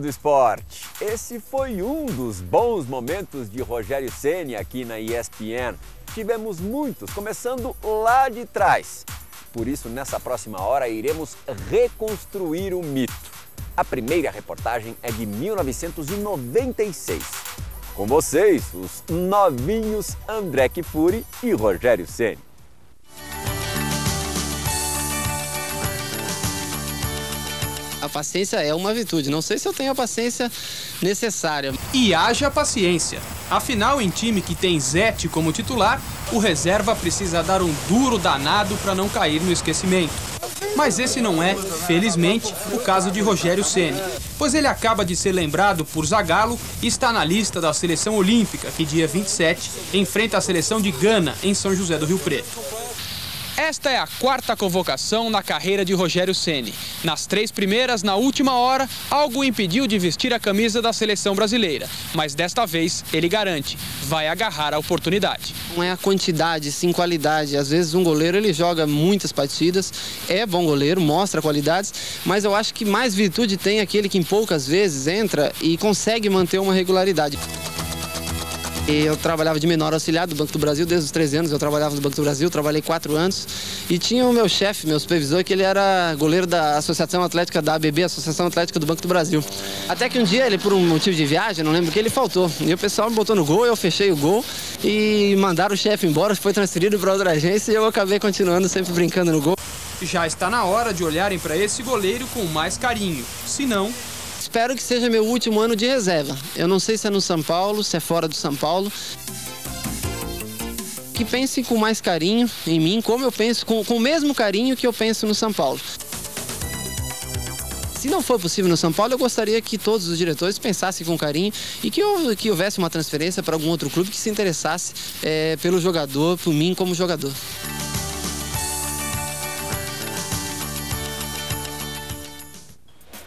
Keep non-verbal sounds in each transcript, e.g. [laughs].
Do esporte! Esse foi um dos bons momentos de Rogério Ceni aqui na ESPN. Tivemos muitos, começando lá de trás. Por isso, nessa próxima hora, iremos reconstruir o mito. A primeira reportagem é de 1996. Com vocês, os novinhos André Kifuri e Rogério Ceni. A paciência é uma virtude. Não sei se eu tenho a paciência necessária. E haja paciência. Afinal, em time que tem Zete como titular, o reserva precisa dar um duro danado para não cair no esquecimento. Mas esse não é, felizmente, o caso de Rogério Ceni, pois ele acaba de ser lembrado por Zagallo e está na lista da seleção olímpica que dia 27 enfrenta a seleção de Gana em São José do Rio Preto. Esta é a quarta convocação na carreira de Rogério Ceni. Nas três primeiras, na última hora, algo o impediu de vestir a camisa da seleção brasileira. Mas desta vez, ele garante, vai agarrar a oportunidade. Não é a quantidade, sim qualidade. Às vezes um goleiro ele joga muitas partidas, é bom goleiro, mostra qualidades, mas eu acho que mais virtude tem aquele que em poucas vezes entra e consegue manter uma regularidade. Eu trabalhava de menor auxiliar do Banco do Brasil, desde os 13 anos eu trabalhava no Banco do Brasil, trabalhei quatro anos. E tinha o meu chefe, meu supervisor, que ele era goleiro da Associação Atlética da ABB, Associação Atlética do Banco do Brasil. Até que um dia ele, por um motivo de viagem, não lembro o que, ele faltou. E o pessoal me botou no gol, eu fechei o gol e mandaram o chefe embora, foi transferido para outra agência e eu acabei continuando sempre brincando no gol. Já está na hora de olharem para esse goleiro com mais carinho. Se não, Espero que seja meu último ano de reserva. Eu não sei se é no São Paulo, se é fora do São Paulo. Que pensem com mais carinho em mim, como eu penso, com, com o mesmo carinho que eu penso no São Paulo. Se não for possível no São Paulo, eu gostaria que todos os diretores pensassem com carinho e que, que houvesse uma transferência para algum outro clube que se interessasse eh, pelo jogador, por mim como jogador.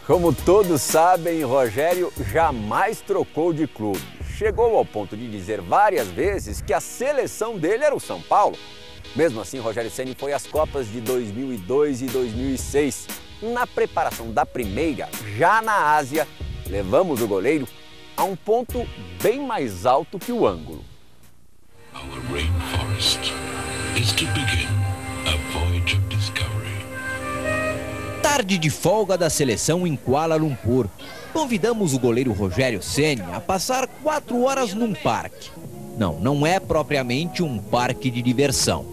Como todos sabem, Rogério jamais trocou de clube. Chegou ao ponto de dizer várias vezes que a seleção dele era o São Paulo. Mesmo assim, Rogério Ceni foi às Copas de 2002 e 2006. Na preparação da primeira, já na Ásia, levamos o goleiro a um ponto bem mais alto que o ângulo. Our rainforest is to begin Tarde de folga da seleção em Kuala Lumpur. Convidamos o goleiro Rogério Ceni a passar quatro horas num parque. Não, não é propriamente um parque de diversão.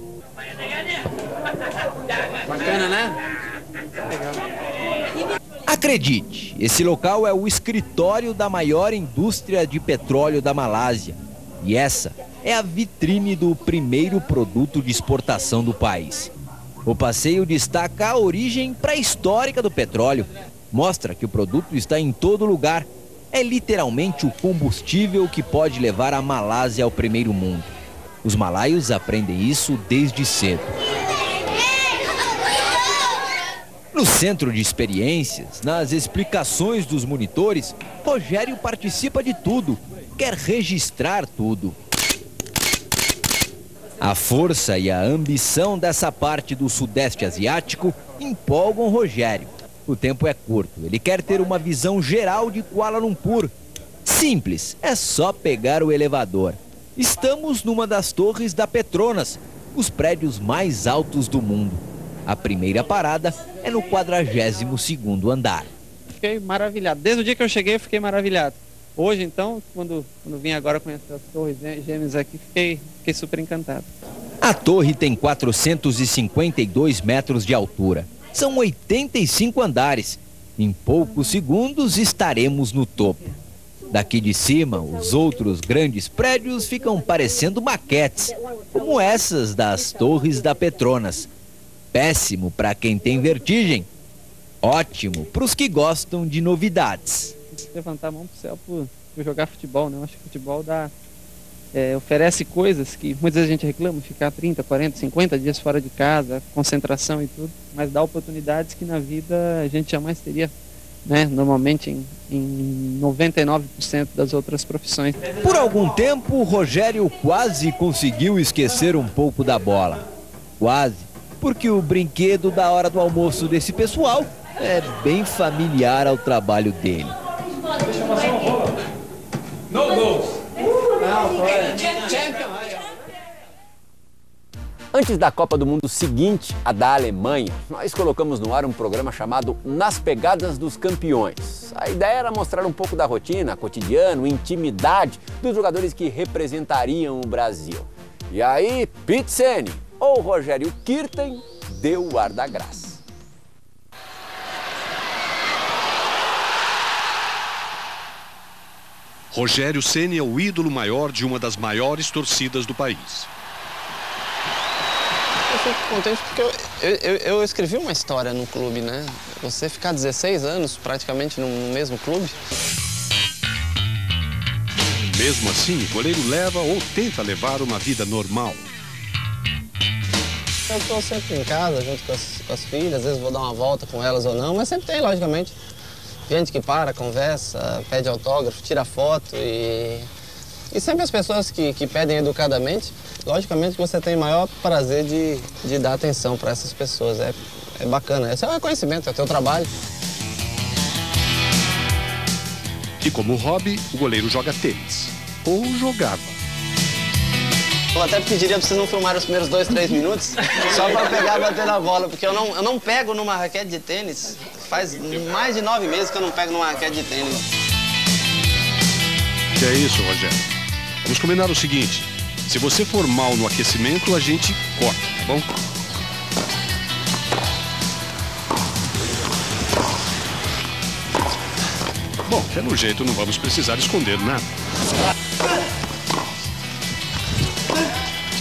Bacana, né? Acredite, esse local é o escritório da maior indústria de petróleo da Malásia. E essa é a vitrine do primeiro produto de exportação do país. O passeio destaca a origem pré-histórica do petróleo. Mostra que o produto está em todo lugar. É literalmente o combustível que pode levar a Malásia ao primeiro mundo. Os malaios aprendem isso desde cedo. No centro de experiências, nas explicações dos monitores, Rogério participa de tudo, quer registrar tudo. A força e a ambição dessa parte do Sudeste Asiático empolgam Rogério. O tempo é curto, ele quer ter uma visão geral de Kuala Lumpur. Simples, é só pegar o elevador. Estamos numa das torres da Petronas, os prédios mais altos do mundo. A primeira parada é no 42º andar. Fiquei maravilhado. Desde o dia que eu cheguei, eu fiquei maravilhado. Hoje, então, quando, quando vim agora conhecer as torres gê- gêmeas aqui, fiquei, fiquei super encantado. A torre tem 452 metros de altura. São 85 andares. Em poucos segundos estaremos no topo. Daqui de cima, os outros grandes prédios ficam parecendo maquetes, como essas das torres da Petronas. Péssimo para quem tem vertigem. Ótimo para os que gostam de novidades. Levantar a mão pro céu por, por jogar futebol, né? Eu acho que futebol dá, é, oferece coisas que muitas vezes a gente reclama, ficar 30, 40, 50 dias fora de casa, concentração e tudo, mas dá oportunidades que na vida a gente jamais teria né? Normalmente em, em 99% das outras profissões. Por algum tempo, Rogério quase conseguiu esquecer um pouco da bola. Quase. Porque o brinquedo da hora do almoço desse pessoal é bem familiar ao trabalho dele. Antes da Copa do Mundo seguinte, a da Alemanha, nós colocamos no ar um programa chamado Nas Pegadas dos Campeões. A ideia era mostrar um pouco da rotina, cotidiano, intimidade dos jogadores que representariam o Brasil. E aí, Pete ou Rogério Kirten deu o ar da graça. Rogério Ceni é o ídolo maior de uma das maiores torcidas do país. Eu fico contente porque eu, eu, eu escrevi uma história no clube, né? Você ficar 16 anos praticamente no mesmo clube. Mesmo assim, o goleiro leva ou tenta levar uma vida normal. Eu estou sempre em casa, junto com as, com as filhas, às vezes vou dar uma volta com elas ou não, mas sempre tem, logicamente. Gente que para, conversa, pede autógrafo, tira foto e. E sempre as pessoas que, que pedem educadamente, logicamente que você tem o maior prazer de, de dar atenção para essas pessoas. É, é bacana, esse é o reconhecimento, é o teu trabalho. E como hobby, o goleiro joga tênis. Ou jogava. Eu até pediria pra vocês não filmarem os primeiros dois, três minutos, só pra pegar e bater na bola, porque eu não, eu não pego numa raquete de tênis. Faz mais de nove meses que eu não pego numa raquete de tênis. Que é isso, Rogério? Vamos combinar o seguinte: se você for mal no aquecimento, a gente corta, tá bom? Bom, pelo jeito não vamos precisar esconder nada.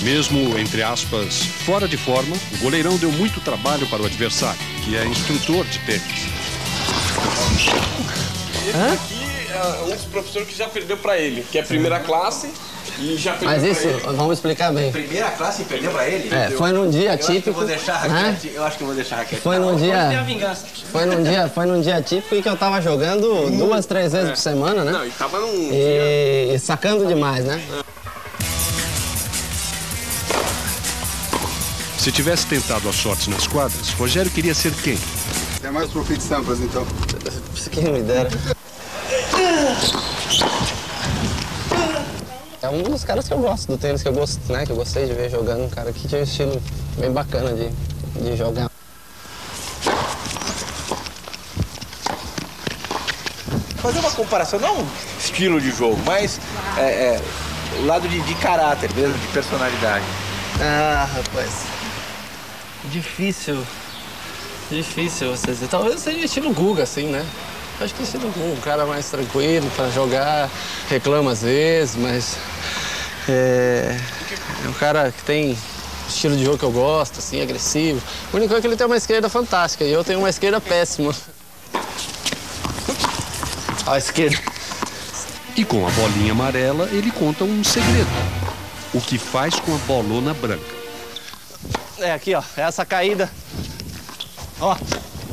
Mesmo, entre aspas, fora de forma, o goleirão deu muito trabalho para o adversário, que é instrutor de tênis. Aqui é um dos professores que já perdeu pra ele, que é primeira classe e já perdeu Mas pra isso, ele. vamos explicar bem. Primeira classe perdeu pra ele? É, foi num dia Eu acho que eu típico. vou deixar né? raquete. Eu acho que eu vou deixar a raquete. Foi num dia. Foi num dia, foi num dia típico em que eu tava jogando duas, três vezes por semana, né? Não, e tava num dia... E, e sacando demais, né? Se tivesse tentado a sorte nas quadras, Rogério queria ser quem? É mais pro Pete Sampras, então. Isso quem me dera. É um dos caras que eu gosto do tênis, que eu gosto, né? Que eu gostei de ver jogando, um cara que tinha um estilo bem bacana de, de jogar. Fazer uma comparação, não estilo de jogo, mas é, é, o lado de, de caráter mesmo, de personalidade. Ah, rapaz. Difícil. Difícil você dizer. Talvez seja estilo Guga, assim, né? Acho que estilo Guga, um cara mais tranquilo pra jogar, reclama às vezes, mas. É, é um cara que tem estilo de jogo que eu gosto, assim, agressivo. O único é que ele tem uma esquerda fantástica e eu tenho uma esquerda péssima. A esquerda. E com a bolinha amarela, ele conta um segredo. O que faz com a bolona branca. É aqui, ó, é essa caída. Ó,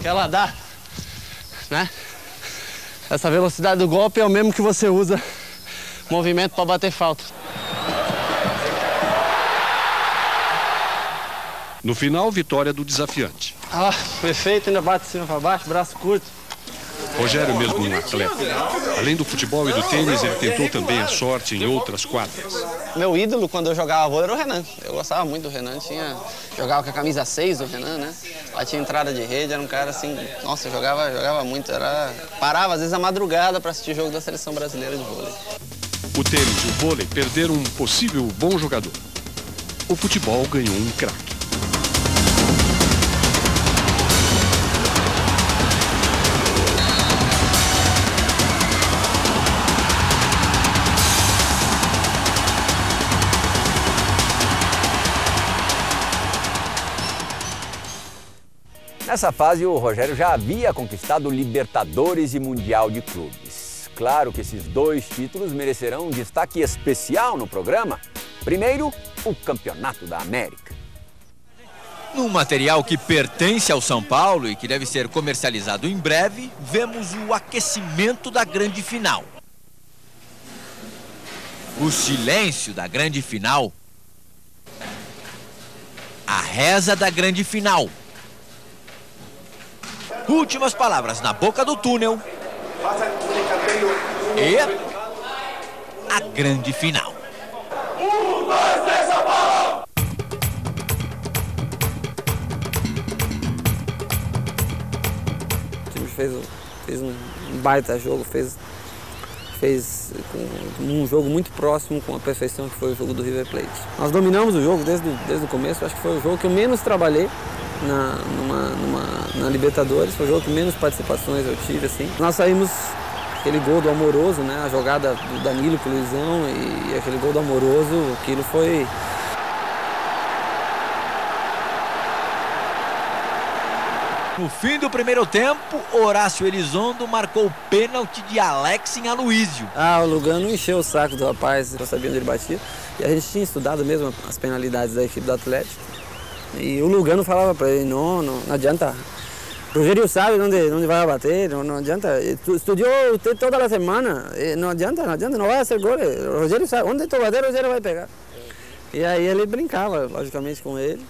que ela dá, né? Essa velocidade do golpe é o mesmo que você usa movimento para bater falta. No final, vitória do desafiante. Ah, perfeito, ainda bate de cima para baixo, braço curto. Rogério, mesmo um atleta. Além do futebol e do tênis, ele tentou também a sorte em outras quadras. Meu ídolo quando eu jogava vôlei era o Renan. Eu gostava muito do Renan, tinha jogava com a camisa 6 do Renan, né? Lá tinha entrada de rede, era um cara assim, nossa, jogava, jogava muito, era parava às vezes a madrugada para assistir jogo da seleção brasileira de vôlei. O tênis e o vôlei perderam um possível bom jogador. O futebol ganhou um craque. Nessa fase, o Rogério já havia conquistado Libertadores e Mundial de Clubes. Claro que esses dois títulos merecerão um destaque especial no programa. Primeiro, o Campeonato da América. No material que pertence ao São Paulo e que deve ser comercializado em breve, vemos o aquecimento da grande final. O silêncio da grande final. A reza da grande final. Últimas palavras na boca do túnel. E a grande final. Um, dois, três! O time fez, fez um baita jogo, fez, fez um jogo muito próximo com a perfeição que foi o jogo do River Plate. Nós dominamos o jogo desde, desde o começo, acho que foi o jogo que eu menos trabalhei na, numa, numa, na Libertadores, foi o jogo que menos participações eu tive. Assim. Nós saímos aquele gol do Amoroso, né, a jogada do Danilo pro Luizão e aquele gol do Amoroso, aquilo foi No fim do primeiro tempo, Horácio Elizondo marcou o pênalti de Alex em Aloísio. Ah, o Lugano encheu o saco do rapaz, eu sabia onde ele batia. E a gente tinha estudado mesmo as penalidades da equipe do Atlético. E o Lugano falava para ele, não, não, não adianta. Rogério sabe onde, onde vai bater, não, não adianta. Estudou toda a semana, não adianta, não adianta, não vai ser gol. Rogério sabe, onde tu bater, Rogério vai pegar. E aí ele brincava, logicamente, com ele.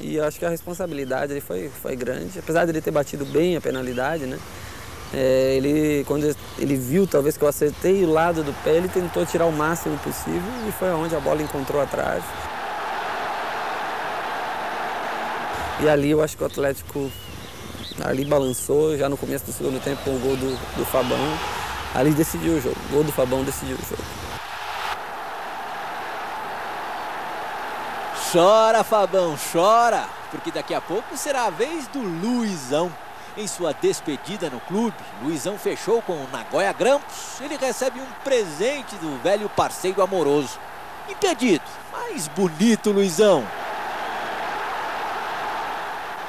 E eu acho que a responsabilidade foi, foi grande, apesar de ele ter batido bem a penalidade, né? É, ele, quando ele viu talvez que eu acertei o lado do pé, ele tentou tirar o máximo possível e foi onde a bola encontrou atrás. E ali eu acho que o Atlético ali balançou, já no começo do segundo tempo com o gol do, do Fabão. Ali decidiu o jogo, o gol do Fabão decidiu o jogo. Chora, Fabão, chora, porque daqui a pouco será a vez do Luizão. Em sua despedida no clube, Luizão fechou com o Nagoya Grampus. Ele recebe um presente do velho parceiro amoroso. Impedido, mas bonito, Luizão.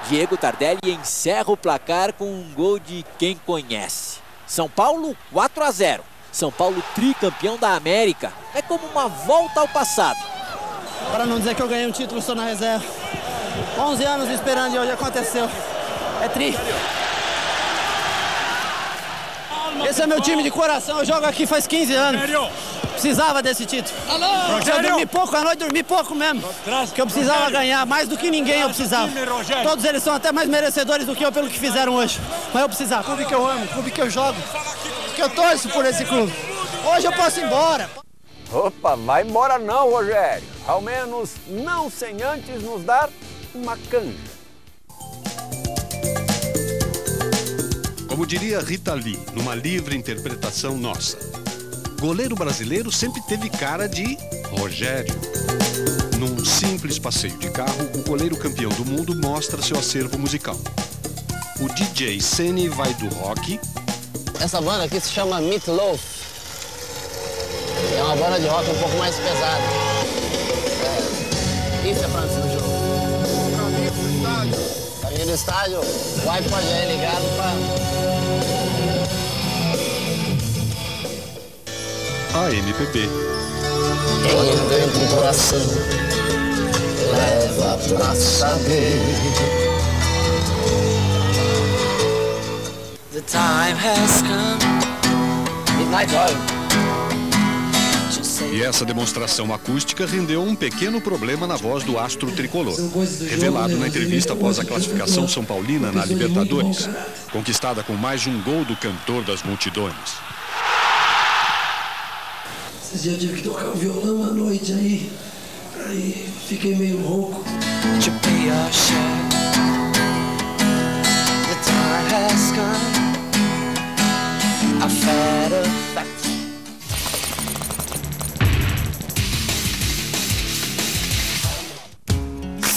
Diego Tardelli encerra o placar com um gol de quem conhece. São Paulo 4 a 0. São Paulo tricampeão da América. É como uma volta ao passado. Para não dizer que eu ganhei um título, estou na reserva. 11 anos esperando e hoje aconteceu. É tri. Esse é meu time de coração, eu jogo aqui faz 15 anos. Precisava desse título. Eu dormi pouco, à noite dormi pouco mesmo. Porque eu precisava ganhar, mais do que ninguém eu precisava. Todos eles são até mais merecedores do que eu pelo que fizeram hoje. Mas eu precisava. Clube que eu amo, clube que eu jogo, que eu torço por esse clube. Hoje eu posso ir embora. Opa, vai embora não, Rogério. Ao menos não sem antes nos dar uma canja. Como diria Rita Lee, numa livre interpretação nossa, goleiro brasileiro sempre teve cara de Rogério. Num simples passeio de carro, o goleiro campeão do mundo mostra seu acervo musical. O DJ Sene vai do rock. Essa banda aqui se chama Meat Loaf. É uma banda de rock um pouco mais pesada. Isso é pra antes do jogo. Caminho do estádio, o iPod é ligado pra... A MPB. Tem dentro do coração, leva pra saber. The time has come. Midnight Oil. E essa demonstração acústica rendeu um pequeno problema na voz do astro tricolor, revelado na entrevista após a classificação São Paulina na Libertadores, conquistada com mais de um gol do cantor das multidões. Esses dias eu tive que tocar o violão à noite aí, aí fiquei meio rouco. To be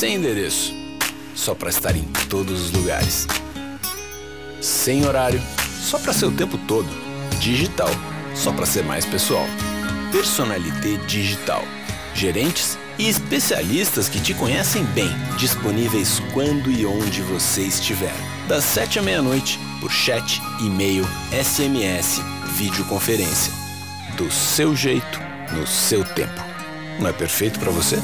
Sem endereço, só para estar em todos os lugares. Sem horário, só para ser o tempo todo. Digital, só para ser mais pessoal. Personalité Digital. Gerentes e especialistas que te conhecem bem, disponíveis quando e onde você estiver. Das 7 à meia-noite, por chat, e-mail, SMS, videoconferência. Do seu jeito, no seu tempo. Não é perfeito para você?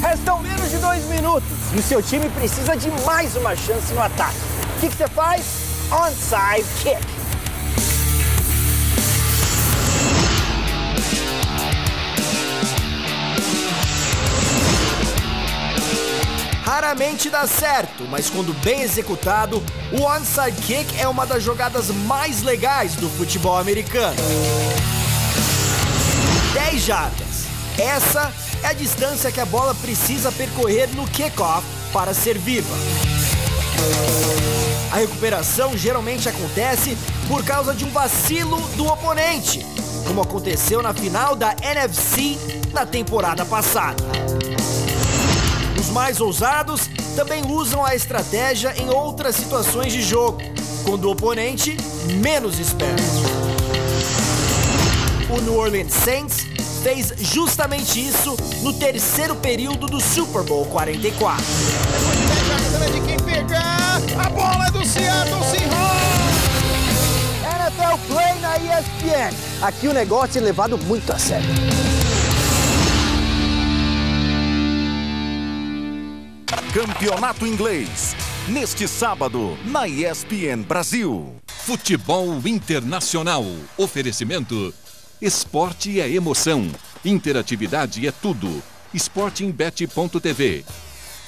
Restam menos de dois minutos e o seu time precisa de mais uma chance no ataque. O que você faz? Onside kick. Raramente dá certo, mas quando bem executado, o onside kick é uma das jogadas mais legais do futebol americano. 10 jardas. Essa é a distância que a bola precisa percorrer no kickoff para ser viva. A recuperação geralmente acontece por causa de um vacilo do oponente, como aconteceu na final da NFC na temporada passada. Mais ousados também usam a estratégia em outras situações de jogo, quando o oponente menos espera. O New Orleans Saints fez justamente isso no terceiro período do Super Bowl 44. de quem pegar, a bola é do Seattle Seahawks. NFL Play na ESPN. Aqui o negócio é levado muito a sério. Campeonato Inglês. Neste sábado, na ESPN Brasil. Futebol Internacional. Oferecimento. Esporte é emoção. Interatividade é tudo. Sportingbet.tv.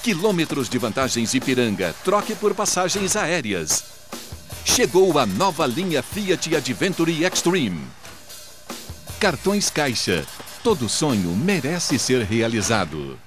Quilômetros de vantagens Ipiranga. Troque por passagens aéreas. Chegou a nova linha Fiat Adventure Extreme. Cartões Caixa. Todo sonho merece ser realizado.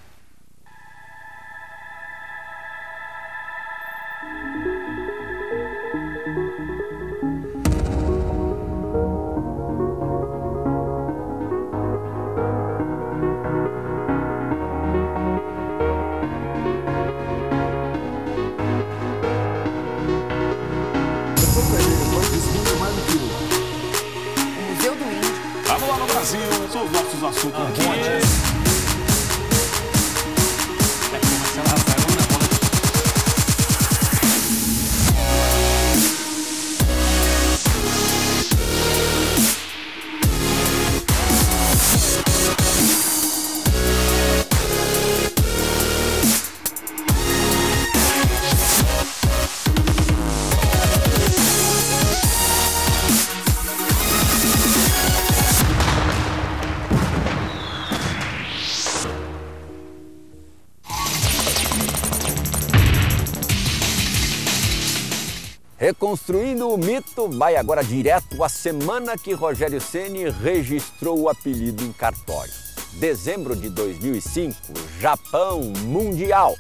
Vai agora direto à semana que Rogério Ceni registrou o apelido em cartório. Dezembro de 2005, Japão Mundial.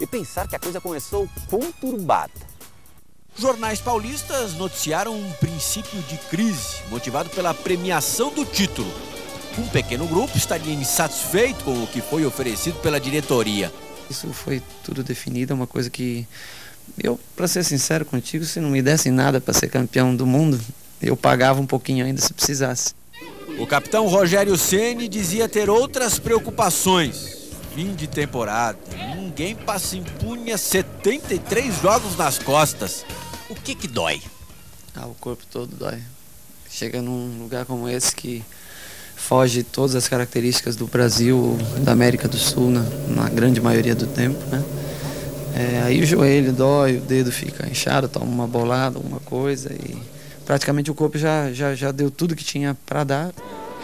E pensar que a coisa começou conturbada. Jornais paulistas noticiaram um princípio de crise, motivado pela premiação do título. Um pequeno grupo estaria insatisfeito com o que foi oferecido pela diretoria. Isso foi tudo definido, é uma coisa que eu, para ser sincero contigo, se não me dessem nada para ser campeão do mundo, eu pagava um pouquinho ainda se precisasse. O capitão Rogério Ceni dizia ter outras preocupações. Fim de temporada. Ninguém passa impune 73 jogos nas costas. O que que dói? Ah, o corpo todo dói. Chega num lugar como esse que foge todas as características do Brasil, da América do Sul, na, na grande maioria do tempo, né? É, aí o joelho dói, o dedo fica inchado, toma uma bolada, alguma coisa e praticamente o corpo já, já, já deu tudo que tinha para dar.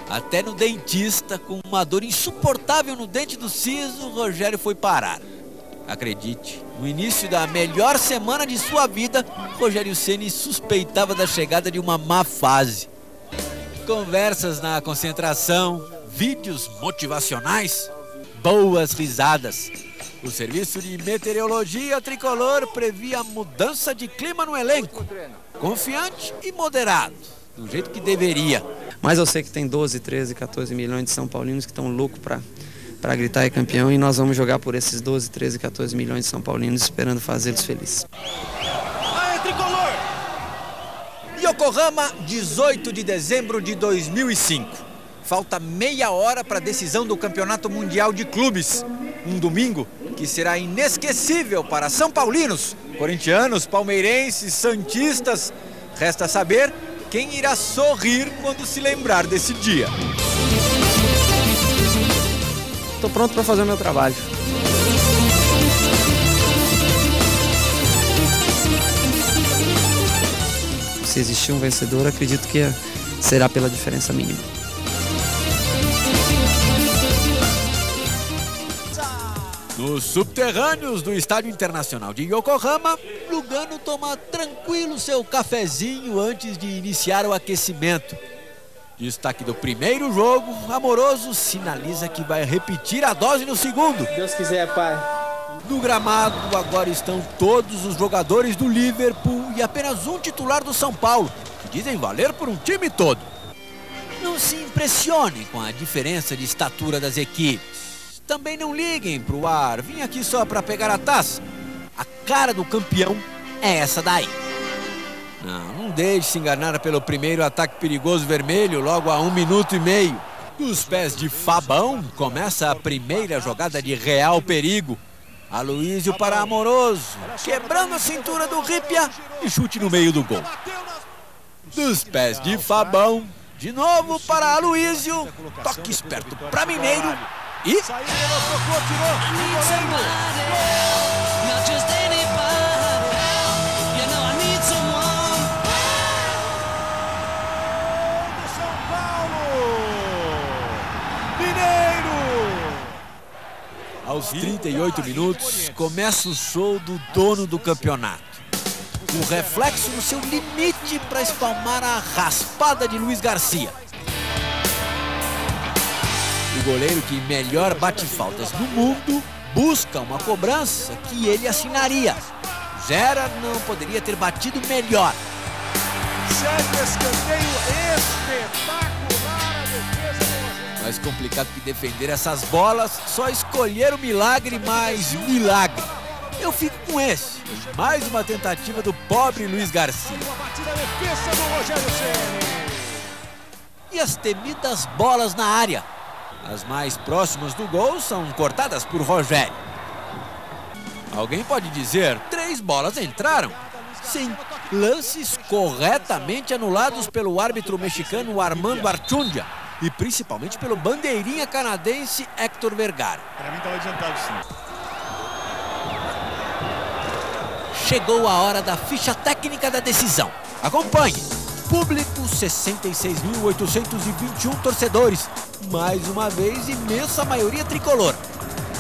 Até no dentista, com uma dor insuportável no dente do siso, Rogério foi parar. Acredite, no início da melhor semana de sua vida, Rogério Ceni suspeitava da chegada de uma má fase. Conversas na concentração, vídeos motivacionais, boas risadas. O serviço de meteorologia tricolor previa mudança de clima no elenco. Confiante e moderado, do jeito que deveria. Mas eu sei que tem 12, 13, 14 milhões de São Paulinos que estão loucos para para gritar é campeão e nós vamos jogar por esses 12, 13, 14 milhões de São Paulinos esperando fazê-los felizes. Aê, tricolor! Yokohama, 18 de dezembro de 2005. Falta meia hora para a decisão do Campeonato Mundial de Clubes. Um domingo que será inesquecível para São Paulinos, corintianos, palmeirenses, santistas. Resta saber quem irá sorrir quando se lembrar desse dia. Estou pronto para fazer o meu trabalho. Se existir um vencedor, acredito que será pela diferença mínima. Nos subterrâneos do Estádio Internacional de Yokohama, Lugano toma tranquilo seu cafezinho antes de iniciar o aquecimento. Destaque do primeiro jogo, Amoroso sinaliza que vai repetir a dose no segundo. Deus quiser, pai. No gramado agora estão todos os jogadores do Liverpool e apenas um titular do São Paulo, que dizem valer por um time todo. Não se impressionem com a diferença de estatura das equipes. Também não liguem pro ar, vim aqui só para pegar a taça. A cara do campeão é essa daí. Não, não deixe se enganar pelo primeiro ataque perigoso vermelho logo a um minuto e meio. Dos pés de Fabão começa a primeira jogada de real perigo. Aloísio para Amoroso, quebrando a cintura do Ripia e chute no meio do gol. Dos pés de Fabão, de novo para Aloísio, toque esperto para Mineiro e... Aos 38 minutos, começa o show do dono do campeonato. O reflexo no seu limite para espalmar a raspada de Luiz Garcia. Goleiro que melhor bate faltas no mundo busca uma cobrança que ele assinaria. Gera não poderia ter batido melhor. Segue escanteio espetacular a defesa do Mais complicado que defender essas bolas, só escolher o milagre mais milagre. Eu fico com esse. Mais uma tentativa do pobre Luiz Garcia. do. E as temidas bolas na área. As mais próximas do gol são cortadas por Rogério. Alguém pode dizer, três bolas entraram. Sim, lances corretamente anulados pelo árbitro mexicano Armando Archundia e principalmente pelo bandeirinha canadense Héctor Vergara. Para mim estava adiantado sim. Chegou a hora da ficha técnica da decisão. Acompanhe. Público 66.821 torcedores. Mais uma vez, imensa maioria tricolor.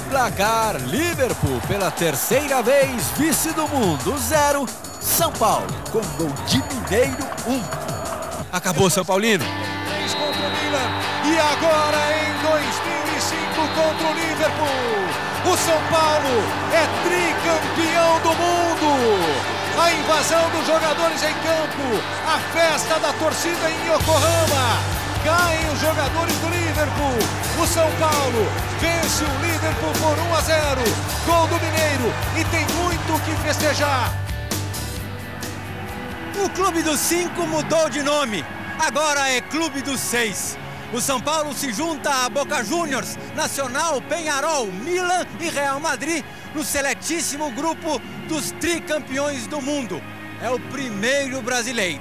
Placar Liverpool pela terceira vez, vice do mundo, 0. São Paulo com gol de Mineiro, 1. Um. Acabou, São Paulino. 3 contra o Milan e agora em 2005 contra o Liverpool. O São Paulo é tricampeão do mundo. A invasão dos jogadores em campo, a festa da torcida em Yokohama. Caem os jogadores do Liverpool. O São Paulo vence o Liverpool por 1 a 0. Gol do Mineiro e tem muito o que festejar. O Clube dos Cinco mudou de nome. Agora é Clube dos Seis. O São Paulo se junta a Boca Juniors, Nacional, Penharol, Milan e Real Madrid no seletíssimo grupo dos tricampeões do mundo. É o primeiro brasileiro.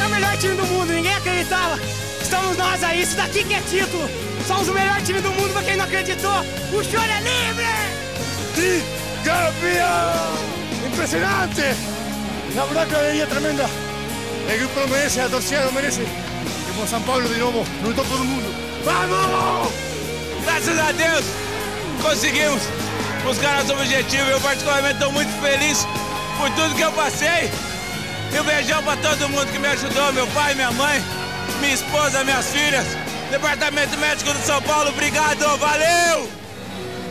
É o melhor time do mundo, ninguém acreditava. Estamos nós aí, isso daqui que é título. Somos o melhor time do mundo pra quem não acreditou. O choro é livre! ¡Tricampeón! ¡Impresionante! La verdad que alegría tremenda. El grupo lo merece, la torcida lo merece. Y por São Paulo de novo, lutou todo mundo. Vamos! Graças a Deus, conseguimos buscar nosso objetivo. Eu particularmente estou muito feliz por tudo que eu passei. E um beijão para todo mundo que me ajudou, meu pai, minha mãe, minha esposa, minhas filhas. Departamento Médico do São Paulo, obrigado, valeu!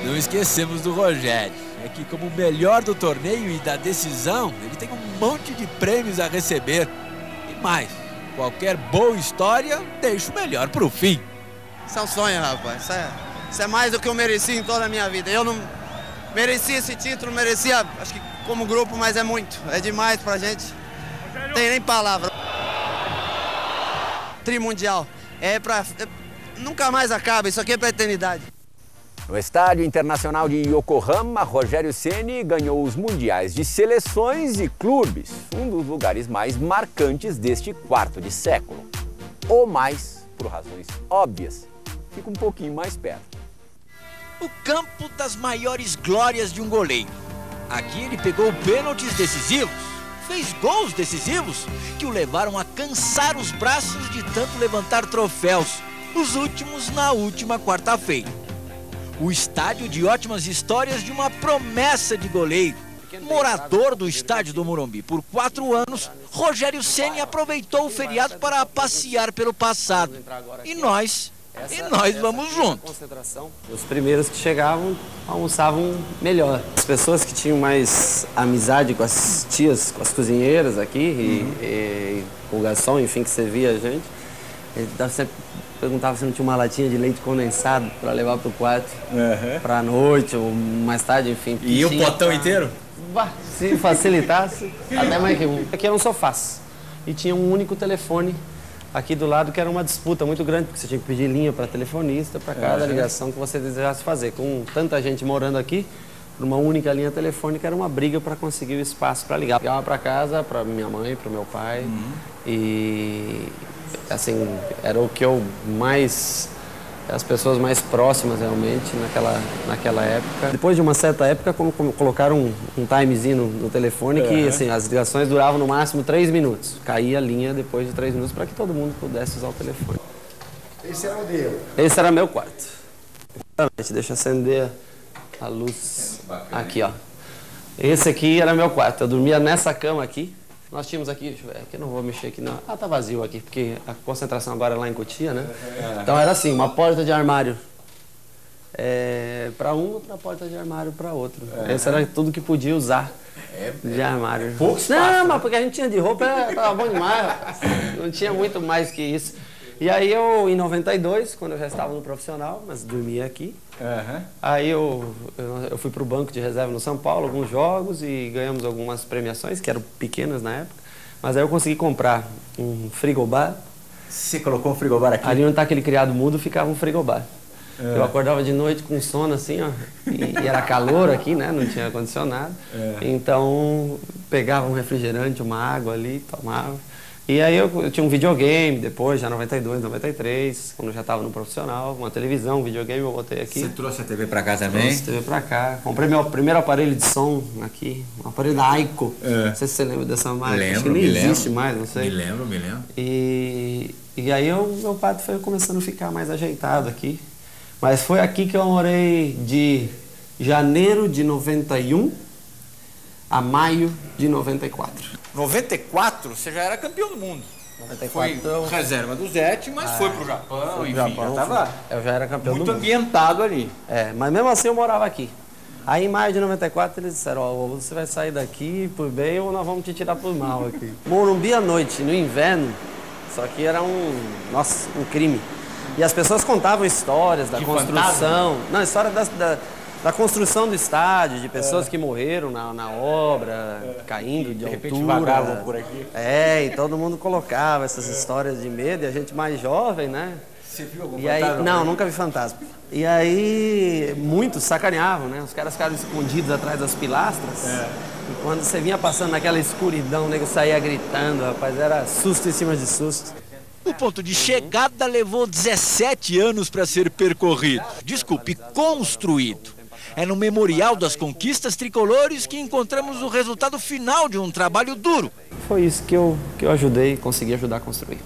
Não esquecemos do Rogério. É que como o melhor do torneio e da decisão, ele tem um monte de prêmios a receber. Mais, qualquer boa história deixa o melhor pro fim. Isso é um sonho, rapaz. Isso é, isso é mais do que eu mereci em toda a minha vida. Eu não mereci esse título, merecia, acho que como grupo, mas é muito. É demais pra gente. Tem nem palavra. trimundial. É pra. é- nunca mais acaba, isso aqui é pra eternidade. No Estádio Internacional de Yokohama, Rogério Ceni ganhou os mundiais de seleções e clubes, um dos lugares mais marcantes deste quarto de século. Ou mais, por razões óbvias, fica um pouquinho mais perto. O campo das maiores glórias de um goleiro. Aqui ele pegou pênaltis decisivos, fez gols decisivos que o levaram a cansar os braços de tanto levantar troféus, os últimos na última quarta-feira. O estádio de ótimas histórias de uma promessa de goleiro. Morador do estádio do Morumbi por quatro anos, Rogério Ceni aproveitou o feriado para passear pelo passado. E nós, e nós vamos junto. Os primeiros que chegavam almoçavam melhor. As pessoas que tinham mais amizade com as tias, com as cozinheiras aqui e, e com o garçom, enfim, que servia a gente, ele dava sempre perguntava se não tinha uma latinha de leite condensado para levar para o quarto, para a noite ou mais tarde, enfim. E o potão pra- inteiro? Bah, se facilitasse, até mais que um. Aqui eram sofás. E tinha um único telefone aqui do lado, que era uma disputa muito grande, porque você tinha que pedir linha para telefonista, para cada Uhum. ligação que você desejasse fazer. Com tanta gente morando aqui, por uma única linha telefônica, era uma briga para conseguir o espaço para ligar. Ligava para casa, para minha mãe, para meu pai. E, assim, era o que eu mais as pessoas mais próximas realmente naquela, naquela época. Depois de uma certa época, como, como colocaram um, um timezinho no, no telefone que Uhum. assim, as ligações duravam no máximo três minutos. Caía a linha depois de três minutos para que todo mundo pudesse usar o telefone. Esse era o dele. Esse era meu quarto. Exatamente, Deixa eu acender a luz aqui, ó. Esse aqui era meu quarto. Eu dormia nessa cama aqui. Nós tínhamos aqui, deixa eu ver, aqui eu não vou mexer aqui não. Ah, tá vazio aqui, porque a concentração agora é lá em Cotia, né? Então era assim, uma porta de armário é, para um, outra porta de armário para outro. Esse era tudo que podia usar de armário. pouco espaço, Não, né? mas porque a gente tinha de roupa, tava bom demais. rapaz. Não tinha muito mais que isso. E aí eu, em 92, quando eu já estava no profissional, mas dormia aqui, Aí eu, eu, eu fui para o banco de reserva no São Paulo, alguns jogos e ganhamos algumas premiações, que eram pequenas na época. Mas aí eu consegui comprar um frigobar. Você colocou um frigobar aqui? Ali onde está aquele criado mudo ficava um frigobar. É. Eu acordava de noite com sono assim, ó, e, e era calor aqui, né? Não tinha ar-condicionado. É. Então pegava um refrigerante, uma água ali, tomava. E aí eu, eu tinha um videogame depois, já 92, 93, quando eu já estava no profissional, uma televisão, um videogame eu botei aqui. Você trouxe a TV pra cá também? Trouxe TV pra cá. Comprei meu primeiro aparelho de som aqui, um aparelho da Aiko. Não sei se você lembra dessa marca. Acho que Lembro, nem existe lembro. mais, não sei. Me lembro, me lembro. E, e aí eu, meu quarto foi começando a ficar mais ajeitado aqui. Mas foi aqui que eu morei de janeiro de 91 a maio de 94. 94, você já era campeão do mundo. 94 Foi eu- reserva do Zete, mas Ah, foi pro Japão, pro enfim, Japão, já tava eu já era campeão muito do mundo. ambientado ali. É, mas mesmo assim eu morava aqui. Aí em maio de 94 eles disseram, ó, você vai sair daqui por bem ou nós vamos te tirar por mal aqui. [laughs] Morumbi à noite, no inverno, só que era um, nossa, um crime. E as pessoas contavam histórias da De construção, não, história da, da, da construção do estádio, de pessoas que morreram na, na obra, caindo de, De altura. por aqui. É, e todo mundo colocava essas histórias de medo, e a gente mais jovem, né? Você viu algum E aí, fantasma? não, nunca vi fantasma. E aí, muitos sacaneavam, né? Os caras ficaram escondidos atrás das pilastras. E quando você vinha passando naquela escuridão, o nego saía gritando, rapaz, era susto em cima de susto. O ponto de chegada levou 17 anos para ser percorrido. Desculpe, construído. É no Memorial das Conquistas Tricolores que encontramos o resultado final de um trabalho duro. Foi isso que eu, que eu ajudei, consegui ajudar a construir.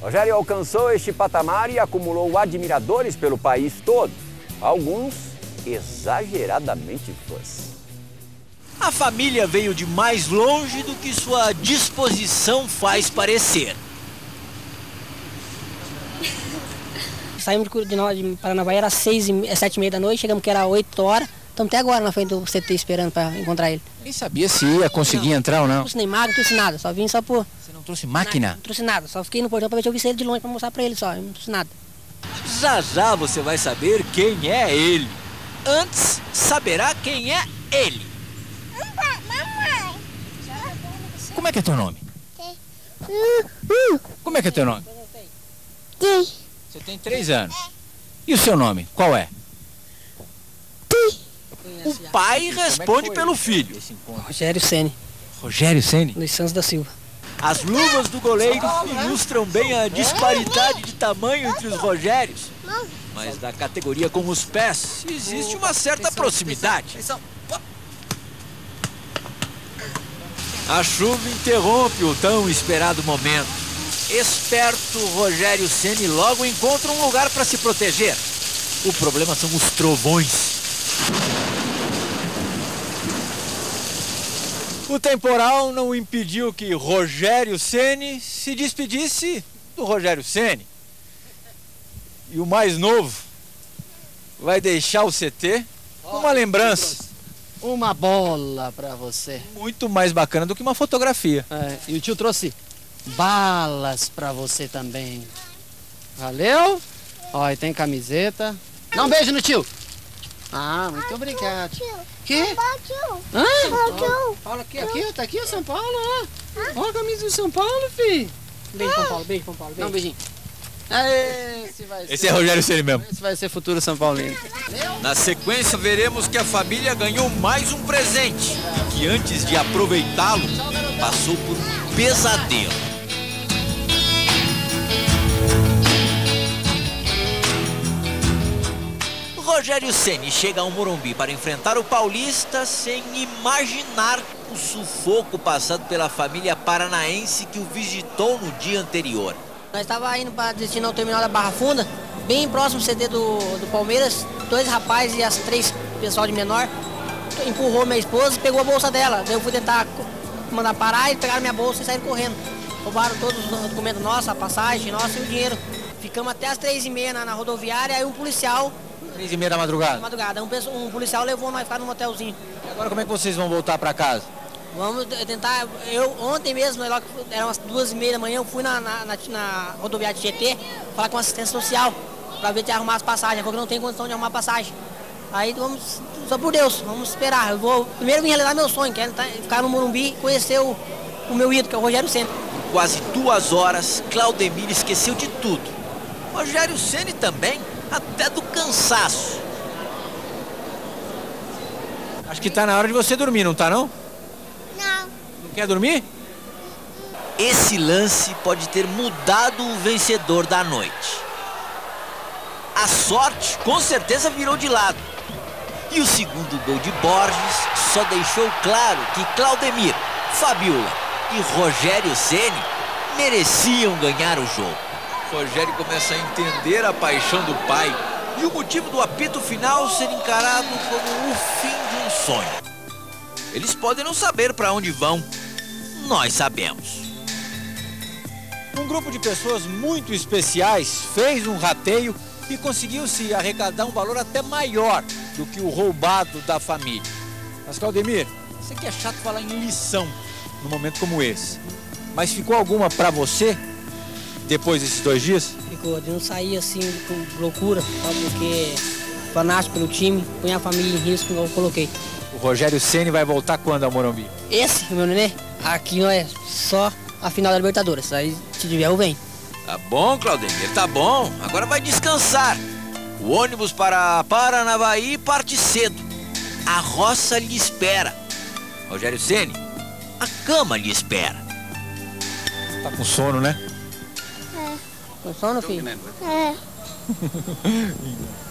Rogério alcançou este patamar e acumulou admiradores pelo país todo. Alguns exageradamente fãs. A família veio de mais longe do que sua disposição faz parecer. [laughs] Saímos de, nós, de Paranavaí, era seis e, sete e meia da noite, chegamos que era 8 horas. Estamos até agora na frente do CT esperando para encontrar ele. Nem sabia se ia conseguir entrar ou Não não. trouxe nem mago, não trouxe nada, só vim só por. Você não trouxe máquina? Não trouxe nada, só fiquei no portão para ver se eu vi ele de longe para mostrar para ele só, não trouxe nada. Já já você vai saber quem é ele. antes saberá quem é ele. Como é que é teu nome? Como é que é teu nome? Você tem três anos. E o seu nome? Qual é? O pai responde pelo filho. Rogério Ceni. Rogério Ceni? Luiz Santos da Silva. As luvas do goleiro ilustram bem a disparidade de tamanho entre os Rogérios. Mas na categoria com os pés existe uma certa proximidade. A chuva interrompe o tão esperado momento. Esperto Rogério Ceni logo encontra um lugar para se proteger. O problema são os trovões. O temporal não impediu que Rogério Ceni se despedisse do Rogério Ceni. E o mais novo vai deixar o CT uma lembrança. Uma bola pra você. Muito mais bacana do que uma fotografia. É, e o tio trouxe balas pra você também. Valeu? Ó, e tem camiseta. Dá um beijo no tio. Ah, muito obrigado. Que? Hã? Ó, Fala aqui, aqui, tá aqui o São Paulo, ó. Ó a camisa do São Paulo, fi. Beijo, São Paulo, beijo, São Paulo. Dá um beijinho. Aê, esse vai Esse ser. é Rogério Ceni mesmo. Esse vai ser futuro São Paulino. Na sequência, veremos que a família ganhou mais um presente e que antes de aproveitá-lo, passou por um pesadelo. Rogério Ceni chega ao Morumbi para enfrentar o Paulista sem imaginar o sufoco passado pela família paranaense que o visitou no dia anterior. Nós estava indo para destinar o terminal da Barra Funda, bem próximo do CD do, do Palmeiras. Dois rapazes e as três pessoal de menor empurrou minha esposa e pegou a bolsa dela. Daí eu fui tentar mandar parar, eles pegaram minha bolsa e saíram correndo. Roubaram todos os documentos nossos, a passagem nossa e o dinheiro. Ficamos até as três e meia na, na rodoviária, aí um policial, Três e meia da madrugada. madrugada, um, um policial levou nós ficar num motelzinho. Agora como é que vocês vão voltar para casa? Vamos te- tentar. Eu ontem mesmo, lá, eram umas duas e meia da manhã, eu fui na, na, na, na rodoviária de GT falar com assistência social para ver de arrumar as passagens. Porque não tem condição de arrumar passagem. Aí vamos, só por Deus, vamos esperar. Eu vou primeiro vim realizar meu sonho, que é ficar no Morumbi e conhecer o, o meu ídolo, que é o Rogério Senna. Quase duas horas, Claudemir esqueceu de tudo. Rogério Ceni também, até do cansaço. Acho que tá na hora de você dormir, não tá não? Não. Quer dormir? Esse lance pode ter mudado o vencedor da noite. A sorte com certeza virou de lado. E o segundo gol de Borges só deixou claro que Claudemir, Fabiola e Rogério Ceni mereciam ganhar o jogo. Rogério começa a entender a paixão do pai e o motivo do apito final ser encarado como o fim de um sonho. Eles podem não saber para onde vão, nós sabemos. Um grupo de pessoas muito especiais fez um rateio e conseguiu se arrecadar um valor até maior do que o roubado da família. Mas Claudemir, sei que é chato falar em lição num momento como esse. Mas ficou alguma para você depois desses dois dias? Ficou de não sair assim com loucura, só porque fanático pelo time, põe a família em risco, igual eu coloquei. O Rogério Ceni vai voltar quando ao Morumbi? Esse, meu nenê, aqui ó, é só a final da Libertadores. Aí se tiver, eu venho. Tá bom, Claudemir, tá bom. Agora vai descansar. O ônibus para Paranavaí parte cedo. A roça lhe espera. Rogério Ceni, a cama lhe espera. Tá com sono, né? Com sono, filho? É. [laughs]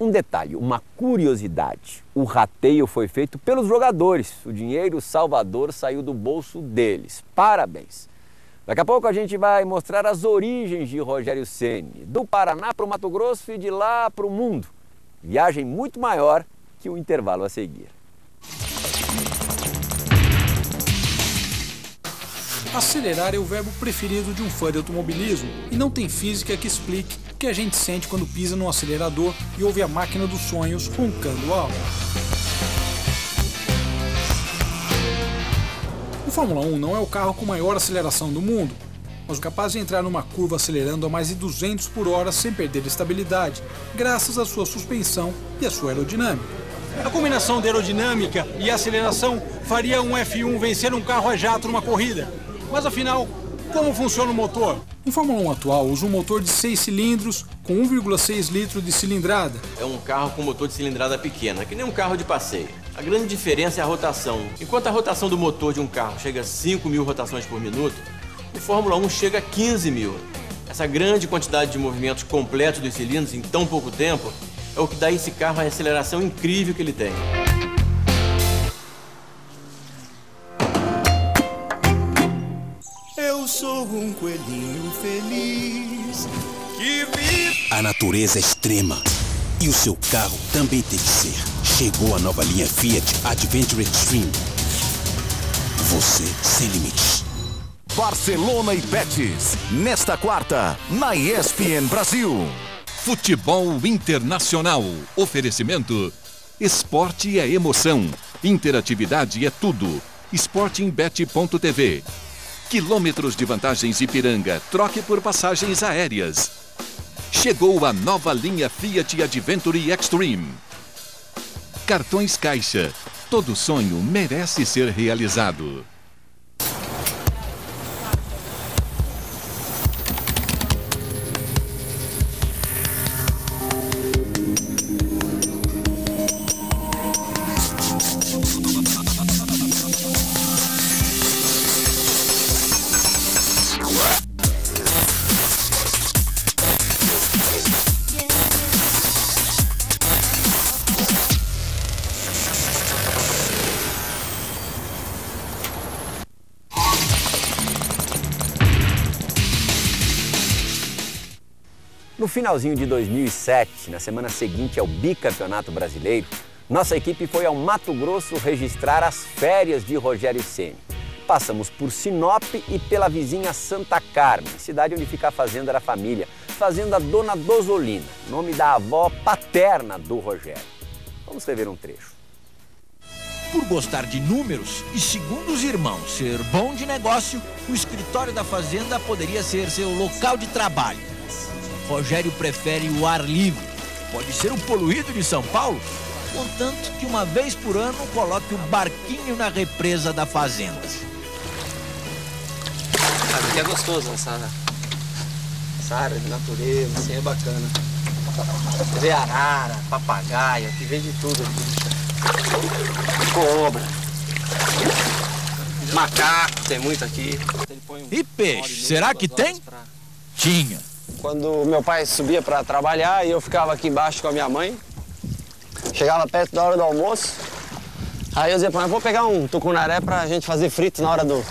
Um detalhe, uma curiosidade: o rateio foi feito pelos jogadores. O dinheiro Salvador saiu do bolso deles. Parabéns! Daqui a pouco a gente vai mostrar as origens de Rogério Ceni, do Paraná para o Mato Grosso e de lá para o mundo. Viagem muito maior que o intervalo a seguir. Acelerar é o verbo preferido de um fã de automobilismo e não tem física que explique o que a gente sente quando pisa no acelerador e ouve a máquina dos sonhos roncando alto. Fórmula 1 não é o carro com maior aceleração do mundo, mas capaz de entrar numa curva acelerando a mais de 200 por hora sem perder estabilidade, graças à sua suspensão e à sua aerodinâmica. A combinação de aerodinâmica e aceleração faria um F1 vencer um carro a jato numa corrida. Mas afinal, como funciona o motor? O Fórmula 1 atual usa um motor de 6 cilindros com 1,6 litro de cilindrada. É um carro com motor de cilindrada pequena, que nem um carro de passeio. A grande diferença é a rotação. Enquanto a rotação do motor de um carro chega a 5 mil rotações por minuto, o Fórmula 1 chega a 15 mil. Essa grande quantidade de movimentos completos dos cilindros em tão pouco tempo é o que dá a esse carro a aceleração incrível que ele tem. Sou um coelhinho feliz que vive. A natureza é extrema e o seu carro também tem que ser. Chegou a nova linha Fiat Adventure Extreme. Você sem limites. Barcelona e Betis, nesta quarta, na ESPN Brasil. Futebol Internacional. Oferecimento. Esporte é emoção. Interatividade é tudo. Sportingbet.tv. Quilômetros de vantagens Ipiranga. Troque por passagens aéreas. Chegou a nova linha Fiat Adventure Extreme. Cartões Caixa. Todo sonho merece ser realizado. Finalzinho de 2007, na semana seguinte ao bicampeonato brasileiro, nossa equipe foi ao Mato Grosso registrar as férias de Rogério Ceni. Passamos por Sinop e pela vizinha Santa Carmen, cidade onde fica a fazenda da família, Fazenda Dona Dozolina, nome da avó paterna do Rogério. Vamos rever um trecho. Por gostar de números e, segundo os irmãos, ser bom de negócio, o escritório da fazenda poderia ser seu local de trabalho. Rogério prefere o ar livre. Pode ser o poluído de São Paulo, contanto que uma vez por ano coloque o barquinho na represa da fazenda. Aqui é gostoso essa, essa área de natureza, assim é bacana. Você vê arara, papagaio, aqui vê de tudo aqui. Cobra. Macaco, tem muito aqui. E peixe, será que tem? Tinha. Quando meu pai subia para trabalhar e eu ficava aqui embaixo com a minha mãe, chegava perto da hora do almoço, aí eu dizia para vou pegar um tucunaré pra gente fazer frito na hora do,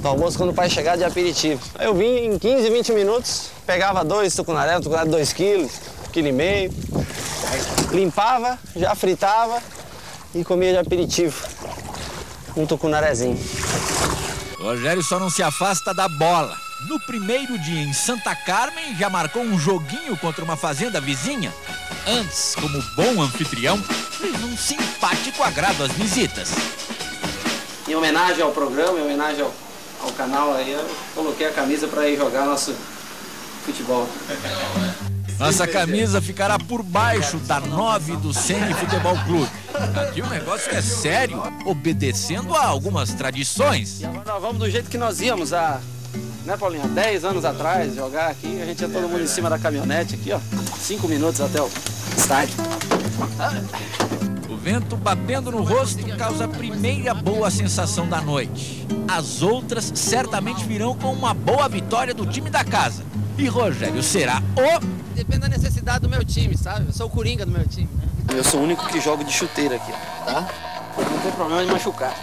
do almoço quando o pai chegar de aperitivo. Aí eu vim em 15, 20 minutos, pegava dois tucunaré, um tucunaré de 2 quilos, um quilo e meio, limpava, já fritava e comia de aperitivo. Um tucunarezinho. Rogério só não se afasta da bola. No primeiro dia em Santa Carmen, já marcou um joguinho contra uma fazenda vizinha. Antes, como bom anfitrião, fez um simpático agrado às visitas. Em homenagem ao programa, em homenagem ao, ao canal, aí eu coloquei a camisa para ir jogar nosso futebol. Nossa camisa ficará por baixo da 9 do Sene Futebol Clube. Aqui o negócio que é sério, obedecendo a algumas tradições. E agora nós vamos do jeito que nós íamos há, né, Paulinho? Há 10 anos atrás, jogar aqui. A gente ia todo mundo em cima da caminhonete aqui, ó. 5 minutos até o estádio. O vento batendo no rosto causa a primeira boa sensação da noite. As outras certamente virão com uma boa vitória do time da casa. E Rogério será o Depende da necessidade do meu time, sabe? Eu sou o coringa do meu time. Eu sou o único que jogo de chuteira aqui, tá? Não tem problema de machucar.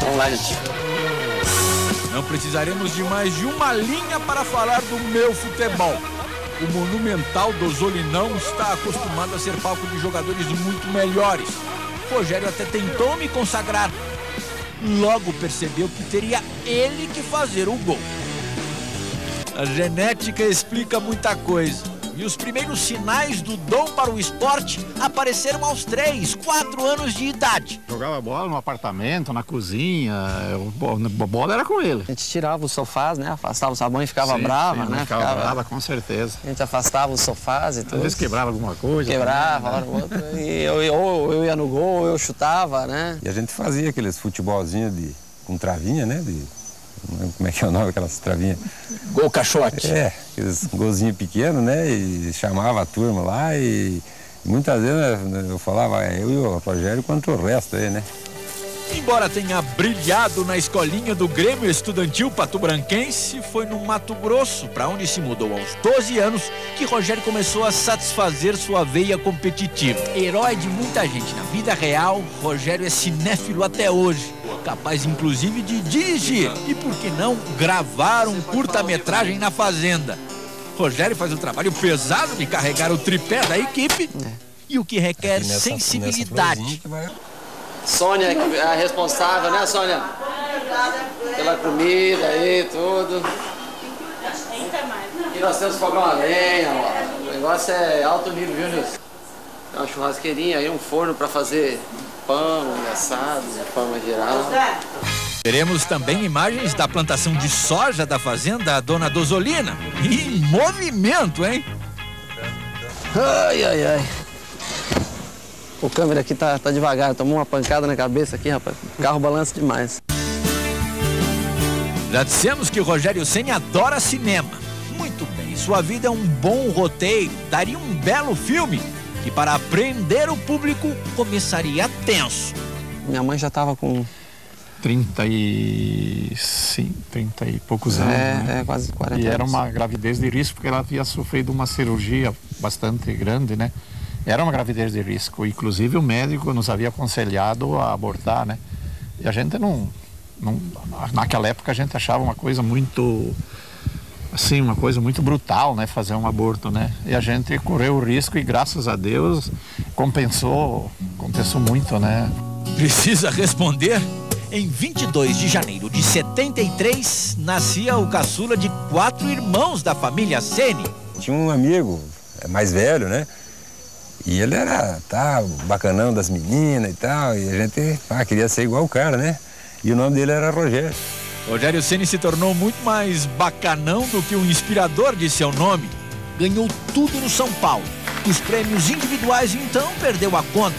Vamos lá, gente. Precisaremos de mais de uma linha para falar do meu futebol. O monumental do Zolinão está acostumado a ser palco de jogadores muito melhores. Rogério até tentou me consagrar. Logo percebeu que teria ele que fazer o gol. A genética explica muita coisa. E os primeiros sinais do dom para o esporte apareceram aos 3, 4 anos de idade. Jogava bola no apartamento, na cozinha, a bola era com ele. A gente tirava os sofás, né? Afastava o sabão e ficava sim, brava, sim, né? Ficava, ficava brava, com certeza. A gente afastava os sofás e tudo. Às vezes quebrava alguma coisa. Quebrava, também, né? outra, e eu, ou eu ia no gol, ou eu chutava, né? E a gente fazia aqueles futebolzinhos de, com travinha, né? De, como é que é o nome daquelas travinhas? Gol caixote. É, aqueles golzinhos pequenos, né? E chamava a turma lá e muitas vezes né, eu falava, é, eu e o Rogério quanto o resto aí, né? Embora tenha brilhado na escolinha do Grêmio Estudantil Pato-Branquense, foi no Mato Grosso, para onde se mudou aos 12 anos, que Rogério começou a satisfazer sua veia competitiva. Herói de muita gente na vida real, Rogério é cinéfilo até hoje, capaz inclusive de dirigir e, por que não, gravar um curta-metragem na Fazenda. Rogério faz um trabalho pesado de carregar o tripé da equipe e o que requer sensibilidade. Sônia é a responsável, né, Sônia? Pela comida aí, tudo. E nós temos fogão a lenha, ó. O negócio é alto nível, viu, Nilson? Uma churrasqueirinha aí, um forno para fazer pão, assado, de forma geral. Teremos também imagens da plantação de soja da fazenda Dona Dozolina. Em movimento, hein? Ai, ai, ai. O câmera aqui tá, tá devagar, tomou uma pancada na cabeça aqui, rapaz. O carro balança demais. Já dissemos que o Rogério Senna adora cinema. Muito bem, sua vida é um bom roteiro, daria um belo filme que para aprender o público começaria tenso. Minha mãe já estava com 30 e... Sim, 30 e poucos anos. É, né? é quase 40 E era anos. uma gravidez de risco porque ela havia sofrido uma cirurgia bastante grande, né? Era uma gravidez de risco. Inclusive o médico nos havia aconselhado a abortar, né? E a gente não, não naquela época a gente achava uma coisa muito assim, uma coisa muito brutal, né, fazer um aborto, né? E a gente correu o risco e graças a Deus compensou, compensou muito, né? Precisa responder? Em 22 de janeiro de 73, nascia o caçula de quatro irmãos da família Sene. Tinha um amigo mais velho, né? E ele era tá, bacanão das meninas e tal, e a gente ah, queria ser igual o cara, né? E o nome dele era Rogério. Rogério Ceni se tornou muito mais bacanão do que o inspirador de seu nome. Ganhou tudo no São Paulo. Os prêmios individuais, então, perdeu a conta.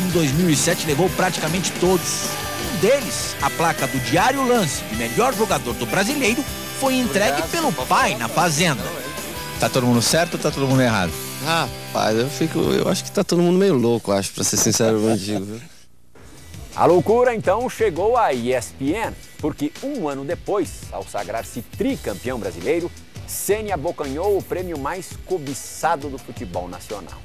Em 2007, levou praticamente todos. Um deles, a placa do Diário Lance de melhor jogador do brasileiro, foi entregue pelo pai na Fazenda. Tá todo mundo certo ou tá todo mundo errado? Rapaz, eu fico. Eu acho que tá todo mundo meio louco, acho, pra ser sincero contigo. viu? A loucura então chegou à ESPN, porque um ano depois, ao sagrar-se tricampeão brasileiro, Ceni abocanhou o prêmio mais cobiçado do futebol nacional.